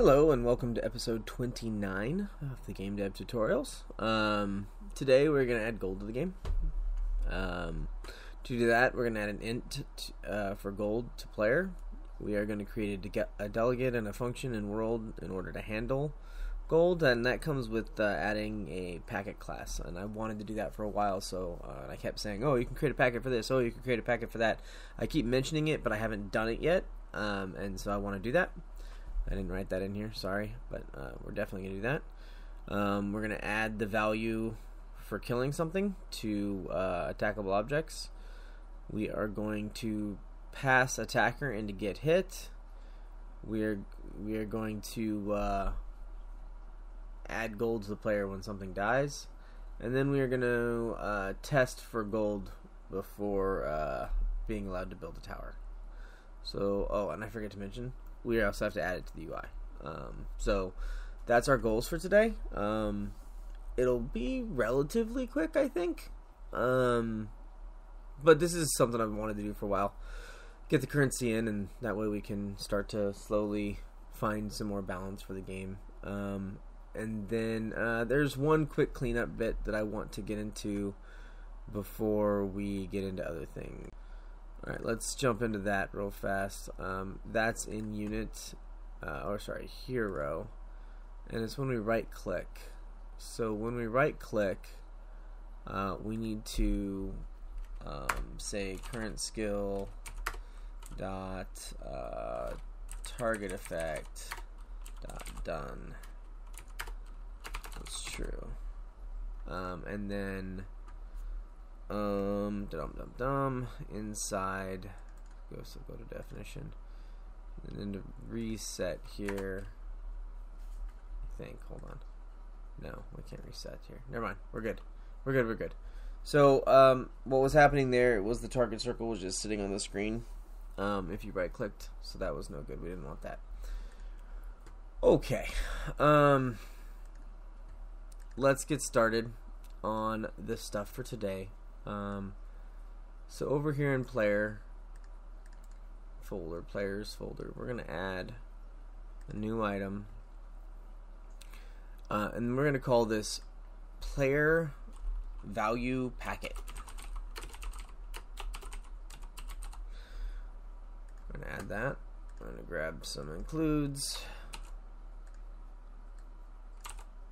Hello and welcome to episode 29 of the Game Dev Tutorials. Um, today we're going to add gold to the game. Um, to do that, we're going to add an int uh, for gold to player. We are going to create a, de a, delegate and a function in world in order to handle gold, and that comes with uh, adding a packet class. And I wanted to do that for a while, so uh, I kept saying, "Oh, you can create a packet for this. Oh, you can create a packet for that." I keep mentioning it, but I haven't done it yet, um, and so I want to do that. I didn't write that in here, sorry, but uh, we're definitely going to do that. Um, we're going to add the value for killing something to uh, attackable objects. We are going to pass attacker into get hit. We are we are going to uh, add gold to the player when something dies, and then we are going to uh, test for gold before uh, being allowed to build a tower. So, oh, and I forget to mention, we also have to add it to the UI. Um, so that's our goals for today. Um, it'll be relatively quick, I think. Um, but this is something I've wanted to do for a while. Get the currency in, and that way we can start to slowly find some more balance for the game. Um, and then uh, there's one quick cleanup bit that I want to get into before we get into other things. Alright, let's jump into that real fast. Um, that's in unit, uh, or sorry, hero. And it's when we right click. So when we right click, uh, we need to um, say current skill dot uh, target effect dot done. That's true. Um, and then um, dum dum dum. Inside, go so go to definition, and then to reset here. I think. Hold on. No, we can't reset here. Never mind. We're good. We're good. We're good. So, um, what was happening there was the target circle was just sitting on the screen. Um, if you right clicked, so that was no good. We didn't want that. Okay. Um, let's get started on the stuff for today. Um, so over here in player folder, players folder, we're going to add a new item. Uh, and we're going to call this player value packet. I'm going to add that. I'm going to grab some includes.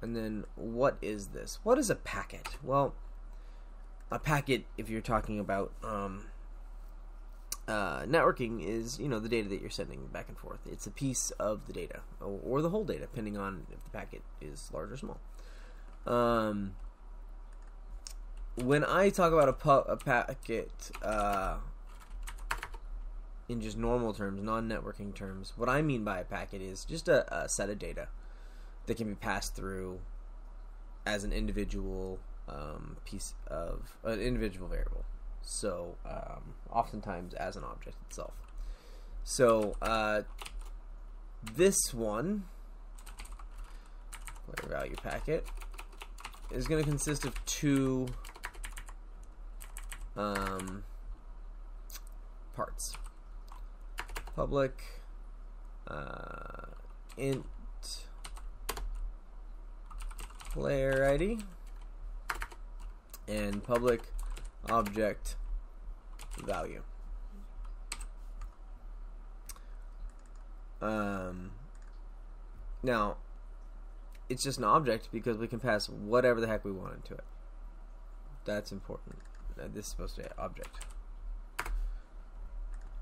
And then what is this? What is a packet? Well, a packet, if you're talking about um, uh, networking, is you know the data that you're sending back and forth. It's a piece of the data, or, or the whole data, depending on if the packet is large or small. Um, when I talk about a, pu- a packet uh, in just normal terms, non-networking terms, what I mean by a packet is just a, a set of data that can be passed through as an individual um, piece of an individual variable. So, um, oftentimes as an object itself. So, uh, this one, player value packet, is going to consist of two um, parts. Public uh, int player ID and public object value. Um, now, it's just an object because we can pass whatever the heck we want into it. That's important. Uh, this is supposed to be an object.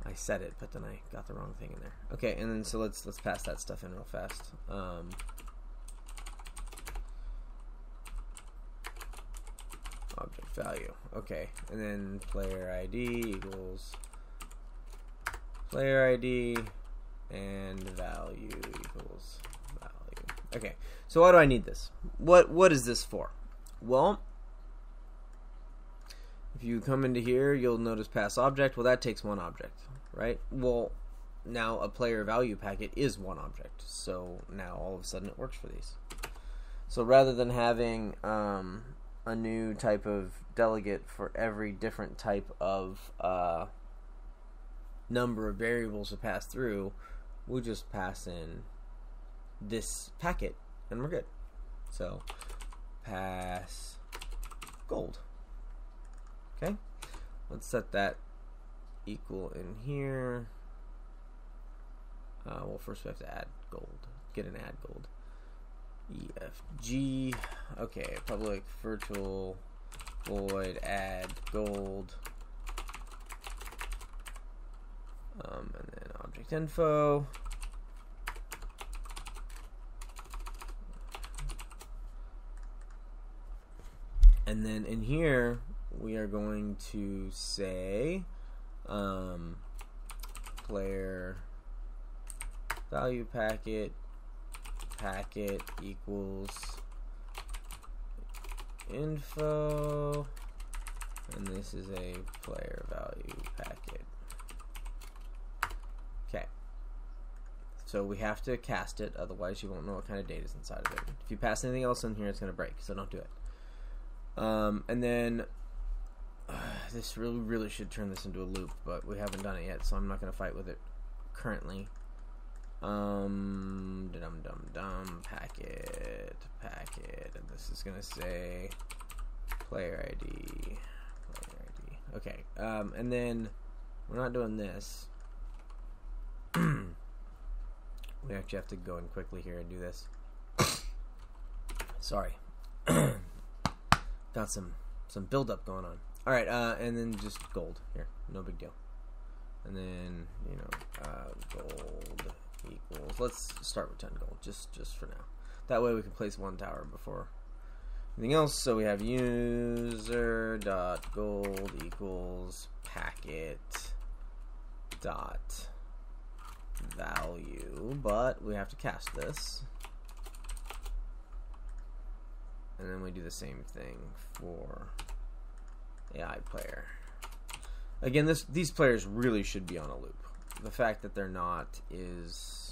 I said it, but then I got the wrong thing in there. Okay, and then so let's let's pass that stuff in real fast. Um, object value. Okay, and then player ID equals player ID and value equals value. Okay, so why do I need this? What what is this for? Well, if you come into here, you'll notice pass object. Well, that takes one object, right? Well, now a player value packet is one object, so now all of a sudden it works for these. So rather than having um, a new type of delegate for every different type of uh, number of variables to pass through, we'll just pass in this packet, and we're good. So pass gold. Okay, let's set that equal in here. Uh, well, first we have to add gold. Get an add gold. EFG. Okay, public virtual void add gold. Um, and then object info. And then in here, we are going to say um, player value packet packet equals info and this is a player value packet. Okay. So we have to cast it otherwise you won't know what kind of data is inside of it. If you pass anything else in here it's going to break so don't do it. Um, and then uh, this really really should turn this into a loop but we haven't done it yet so I'm not going to fight with it currently um, dum dum dum packet packet, and this is gonna say player ID, player ID. Okay, um, and then we're not doing this. we actually have to go in quickly here and do this. Sorry, got some some build up going on. All right, uh, and then just gold here, no big deal. And then you know, uh, gold equals. Let's start with 10 gold, just just for now. That way we can place one tower before anything else. So we have user dot gold equals packet dot value, but we have to cast this. And then we do the same thing for AI player. Again, this these players really should be on a loop the fact that they're not is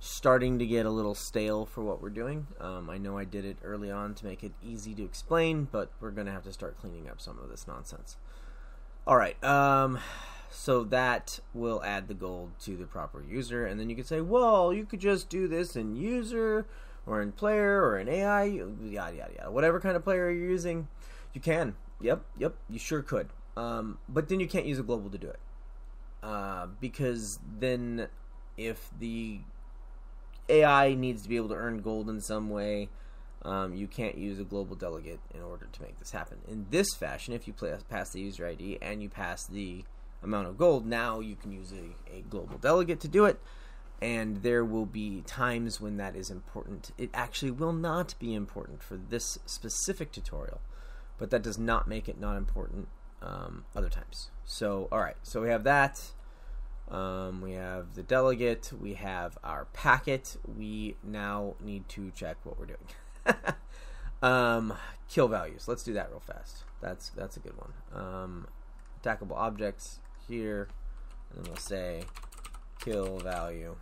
starting to get a little stale for what we're doing. Um, I know I did it early on to make it easy to explain, but we're going to have to start cleaning up some of this nonsense. All right, um, so that will add the gold to the proper user, and then you could say, well, you could just do this in user or in player or in AI, yada yada yada, whatever kind of player you're using, you can. Yep, yep, you sure could. Um, but then you can't use a global to do it. Uh, because then if the AI needs to be able to earn gold in some way, um, you can't use a global delegate in order to make this happen. In this fashion, if you play, pass the user ID and you pass the amount of gold, now you can use a, a global delegate to do it. And there will be times when that is important. It actually will not be important for this specific tutorial, but that does not make it not important um, other times. So, all right, so we have that. Um, we have the delegate. We have our packet. We now need to check what we're doing. um, kill values. Let's do that real fast. That's that's a good one. Um, attackable objects here, and then we'll say kill value.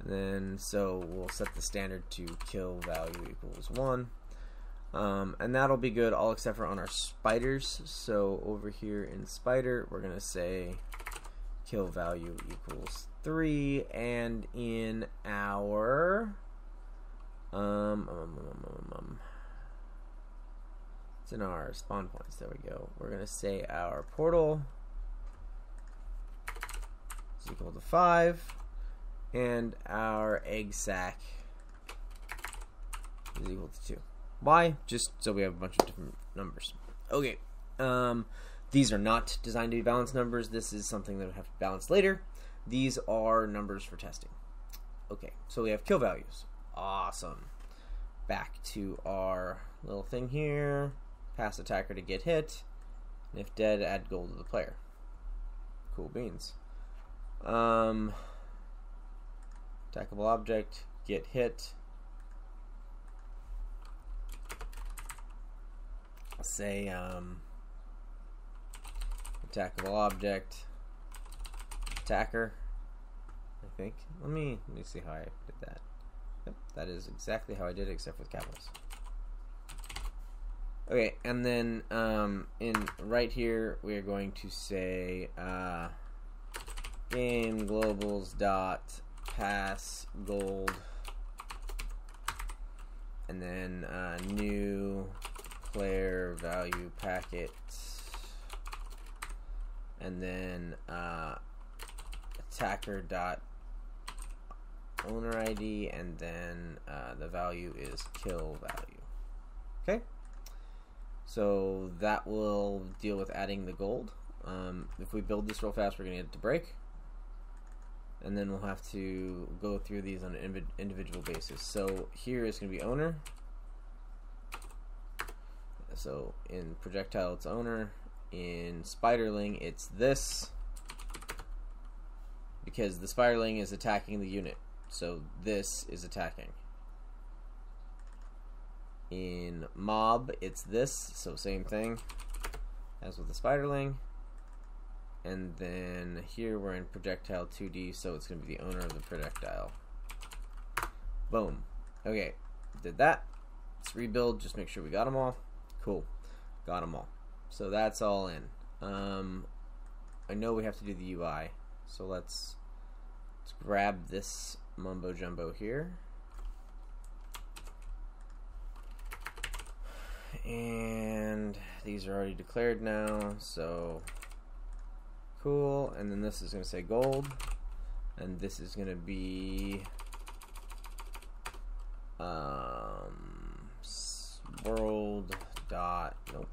And then so we'll set the standard to kill value equals one. Um, and that'll be good all except for on our spiders. So over here in spider, we're going to say kill value equals 3. And in our... Um, um, um, um, um, it's in our spawn points. There we go. We're going to say our portal is equal to 5. And our egg sac is equal to 2. Why? Just so we have a bunch of different numbers. Okay. Um, these are not designed to be balanced numbers. This is something that we have to balance later. These are numbers for testing. Okay, so we have kill values. Awesome. Back to our little thing here. Pass attacker to get hit. And if dead, add gold to the player. Cool beans. Um, attackable object, get hit. Say um, attackable object attacker I think. Let me let me see how I did that. Yep that is exactly how I did it except with capitals. Okay and then um, in right here we are going to say uh, game globals dot pass gold. And then uh, new player value packet. And then uh, attacker dot owner ID and then uh, the value is kill value. Okay? So that will deal with adding the gold. Um, if we build this real fast we're gonna get it to break. And then we'll have to go through these on an individual basis. So here is to be owner. So in projectile, it's owner. In spiderling, it's this because the spiderling is attacking the unit. So this is attacking. In mob, it's this. So same thing as with the spiderling and then here we're in projectile 2D so it's going to be the owner of the projectile boom okay did that let's rebuild just make sure we got them all cool got them all so that's all in um, I know we have to do the UI so let's let's grab this mumbo jumbo here and these are already declared now so Cool. And then this is going to say gold. And this is going to be um, world dot nope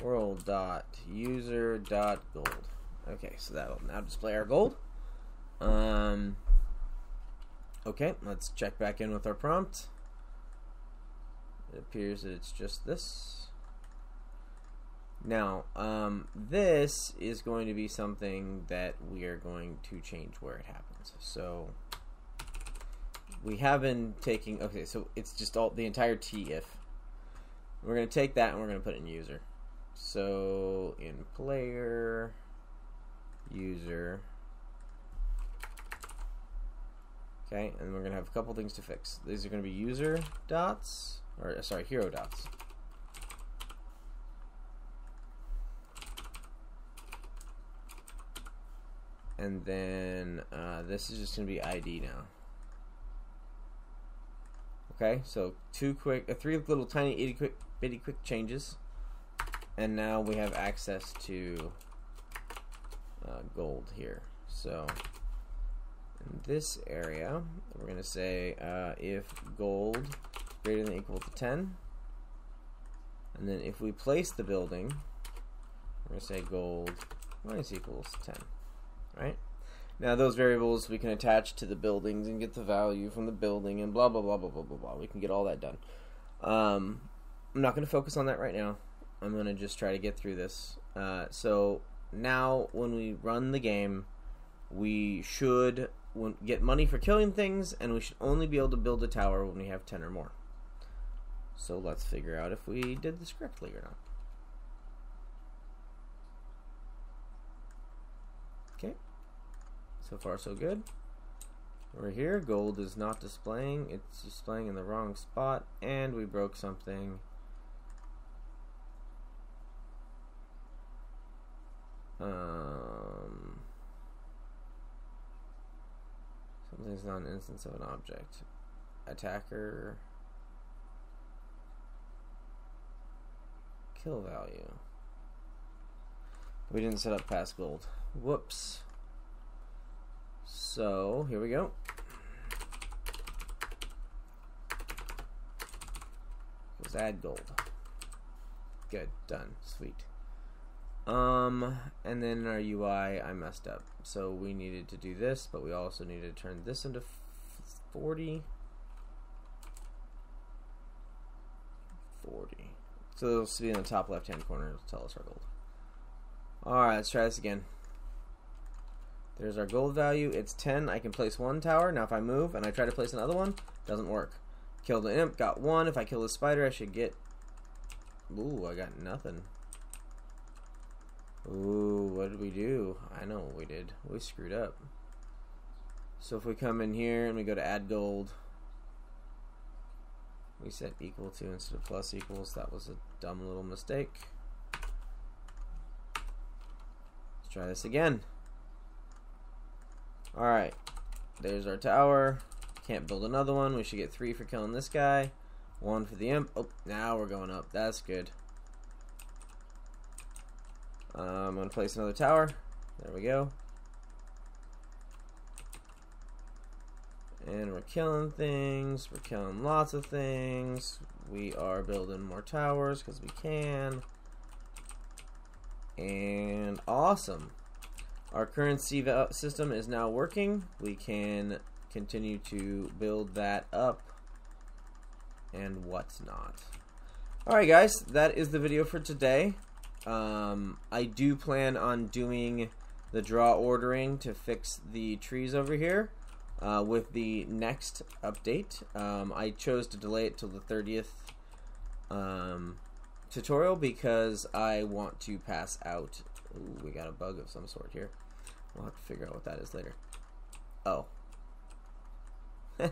world dot user dot gold. Okay, so that'll now display our gold. Um, okay, let's check back in with our prompt. It appears that it's just this. Now, um, this is going to be something that we are going to change where it happens. So we have been taking, okay, so it's just all the entire T if. We're going to take that and we're going to put it in user. So in player, user, okay, and we're going to have a couple things to fix. These are going to be user dots, or sorry, hero dots. and then uh, this is just going to be ID now. Okay, so two quick, uh, three little tiny itty quick, bitty quick changes, and now we have access to uh, gold here. So in this area, we're going to say uh, if gold greater than equal to 10, and then if we place the building, we're going to say gold minus equals 10 right? Now those variables we can attach to the buildings and get the value from the building and blah blah blah blah blah blah blah. We can get all that done. Um, I'm not going to focus on that right now. I'm going to just try to get through this. Uh, so now when we run the game, we should get money for killing things, and we should only be able to build a tower when we have 10 or more. So let's figure out if we did this correctly or not. Okay. So far so good. We're here. Gold is not displaying. It's displaying in the wrong spot. And we broke something. Um, something's not an instance of an object. Attacker. Kill value. We didn't set up pass gold. Whoops. So, here we go. Let's add gold. Good, done, sweet. Um, and then in our UI, I messed up. So we needed to do this, but we also needed to turn this into 40. 40. So it'll be in the top left-hand corner. Tell us our gold. Alright, let's try this again. There's our gold value. It's 10. I can place one tower. Now if I move and I try to place another one, doesn't work. Killed the imp, got one. If I kill the spider, I should get... Ooh, I got nothing. Ooh, what did we do? I know what we did. We screwed up. So if we come in here and we go to add gold, we set equal to instead of plus equals. That was a dumb little mistake. Let's try this again. Alright. There's our tower. Can't build another one. We should get three for killing this guy. One for the imp. Oh, now we're going up. That's good. I'm going to place another tower. There we go. And we're killing things. We're killing lots of things. We are building more towers because we can. And awesome. Our currency uh, system is now working. We can continue to build that up and whatnot. Alright guys, that is the video for today. Um, I do plan on doing the draw ordering to fix the trees over here uh, with the next update. Um, I chose to delay it till the 30th um, tutorial because I want to pass out. Ooh, we got a bug of some sort here. We'll have to figure out what that is later. Oh.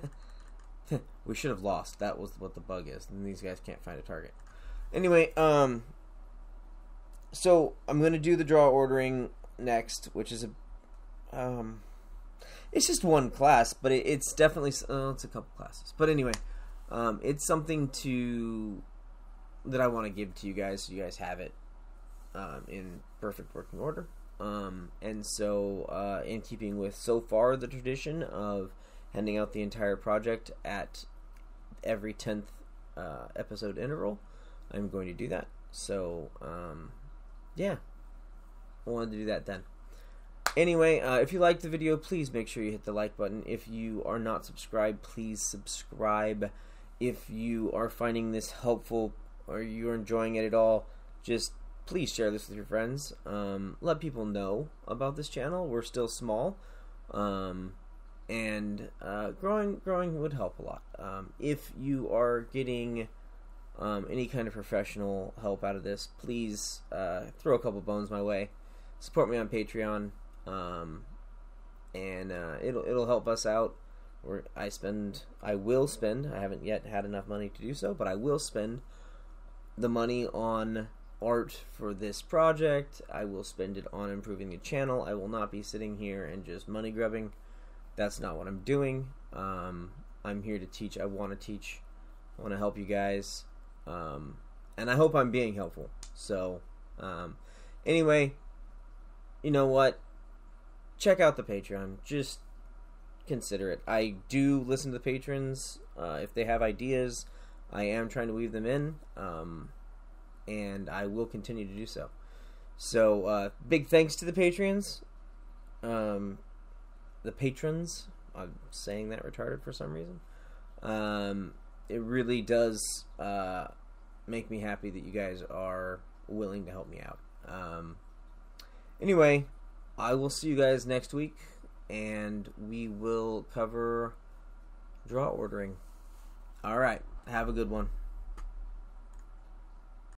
we should have lost. That was what the bug is. And these guys can't find a target. Anyway, um, so I'm gonna do the draw ordering next, which is a, um, it's just one class, but it, it's definitely oh, it's a couple classes. But anyway, um, it's something to that I want to give to you guys, so you guys have it um, in perfect working order. Um, and so, uh, in keeping with so far the tradition of handing out the entire project at every 10th uh, episode interval, I'm going to do that. So, um, yeah, I wanted to do that then. Anyway, uh, if you liked the video, please make sure you hit the like button. If you are not subscribed, please subscribe. If you are finding this helpful or you're enjoying it at all, just please share this with your friends. Um, let people know about this channel. We're still small, um, and uh, growing growing would help a lot. Um, if you are getting um, any kind of professional help out of this, please uh, throw a couple bones my way. Support me on Patreon, um, and uh, it'll it'll help us out. Where I spend, I will spend. I haven't yet had enough money to do so, but I will spend the money on art for this project. I will spend it on improving the channel. I will not be sitting here and just money grubbing. That's not what I'm doing. Um, I'm here to teach. I want to teach. I want to help you guys. Um, and I hope I'm being helpful. So, um, anyway, you know what? Check out the Patreon. Just consider it. I do listen to the patrons. Uh, if they have ideas, I am trying to weave them in. Um, and I will continue to do so. So, uh, big thanks to the patrons. Um, the patrons. I'm saying that retarded for some reason. Um, it really does uh, make me happy that you guys are willing to help me out. Um, anyway, I will see you guys next week, and we will cover draw ordering. All right, have a good one.